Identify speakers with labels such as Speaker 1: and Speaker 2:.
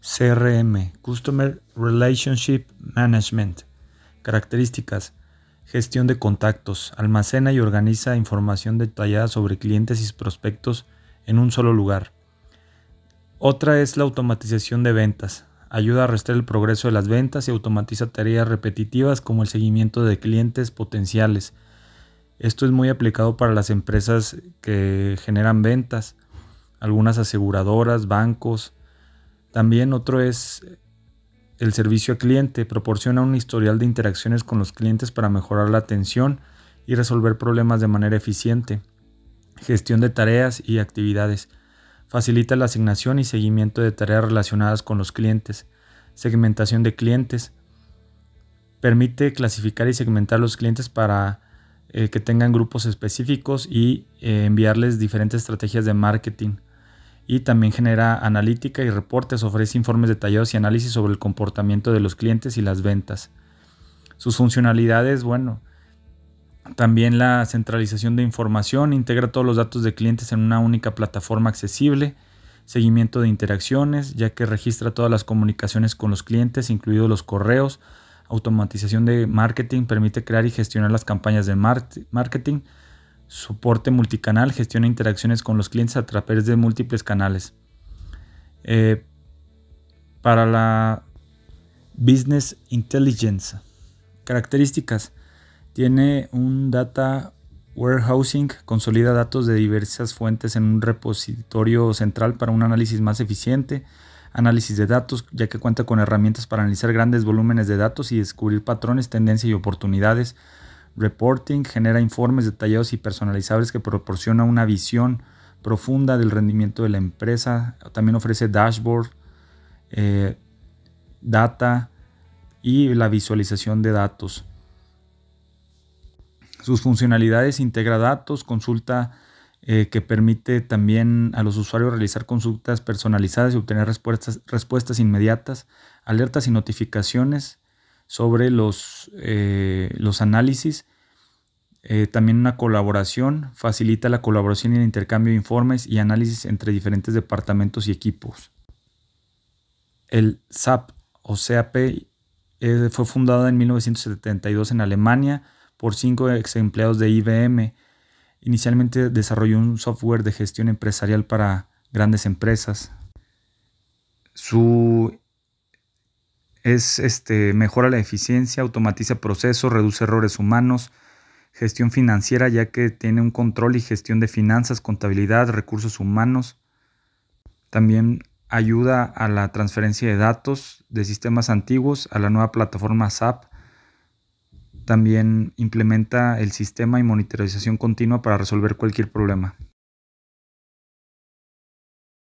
Speaker 1: CRM, Customer Relationship Management. Características. Gestión de contactos. Almacena y organiza información detallada sobre clientes y prospectos en un solo lugar. Otra es la automatización de ventas. Ayuda a restar el progreso de las ventas y automatiza tareas repetitivas como el seguimiento de clientes potenciales. Esto es muy aplicado para las empresas que generan ventas, algunas aseguradoras, bancos. También otro es el servicio a cliente. Proporciona un historial de interacciones con los clientes para mejorar la atención y resolver problemas de manera eficiente. Gestión de tareas y actividades. Facilita la asignación y seguimiento de tareas relacionadas con los clientes. Segmentación de clientes. Permite clasificar y segmentar los clientes para eh, que tengan grupos específicos y eh, enviarles diferentes estrategias de marketing. Y también genera analítica y reportes, ofrece informes detallados y análisis sobre el comportamiento de los clientes y las ventas. Sus funcionalidades, bueno, también la centralización de información, integra todos los datos de clientes en una única plataforma accesible, seguimiento de interacciones, ya que registra todas las comunicaciones con los clientes, incluidos los correos, automatización de marketing, permite crear y gestionar las campañas de marketing, soporte multicanal, gestiona interacciones con los clientes a través de múltiples canales. Eh, para la Business Intelligence, características, tiene un data warehousing, consolida datos de diversas fuentes en un repositorio central para un análisis más eficiente, análisis de datos, ya que cuenta con herramientas para analizar grandes volúmenes de datos y descubrir patrones, tendencias y oportunidades. Reporting genera informes detallados y personalizables que proporciona una visión profunda del rendimiento de la empresa. También ofrece dashboard, eh, data y la visualización de datos. Sus funcionalidades integra datos, consulta eh, que permite también a los usuarios realizar consultas personalizadas y obtener respuestas, respuestas inmediatas, alertas y notificaciones sobre los, eh, los análisis. Eh, también una colaboración, facilita la colaboración y el intercambio de informes y análisis entre diferentes departamentos y equipos. El SAP o CAP fue fundado en 1972 en Alemania por cinco ex empleados de IBM. Inicialmente desarrolló un software de gestión empresarial para grandes empresas. Su es este mejora la eficiencia, automatiza procesos, reduce errores humanos, gestión financiera ya que tiene un control y gestión de finanzas, contabilidad, recursos humanos. También ayuda a la transferencia de datos de sistemas antiguos a la nueva plataforma SAP también implementa el sistema y monitorización continua para resolver cualquier problema.